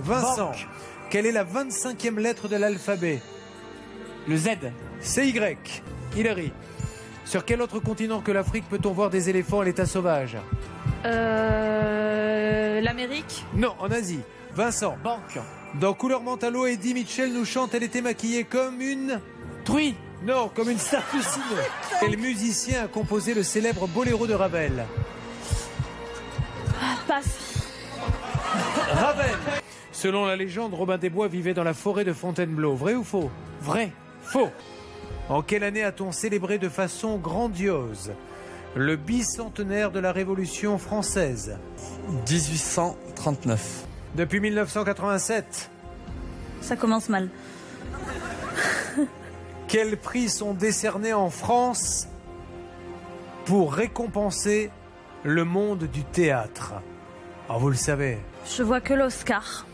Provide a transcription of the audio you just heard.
Vincent. Banque. Quelle est la 25e lettre de l'alphabet Le Z. C'est Y. Hilary. Sur quel autre continent que l'Afrique peut-on voir des éléphants à l'état sauvage Euh, L'Amérique Non, en Asie. Vincent. Banque. Dans Couleur Mentalo, Eddie Mitchell nous chante Elle était maquillée comme une. Truie. Non, comme une star. Quel musicien a composé le célèbre Boléro de Ravel Selon la légende, Robin des Bois vivait dans la forêt de Fontainebleau. Vrai ou faux? Vrai. Faux. En quelle année a-t-on célébré de façon grandiose le bicentenaire de la Révolution française? 1839. Depuis 1987, Ça commence mal. quels prix sont décernés en France pour récompenser le monde du théâtre? Ah, vous le savez. Je vois que l'Oscar.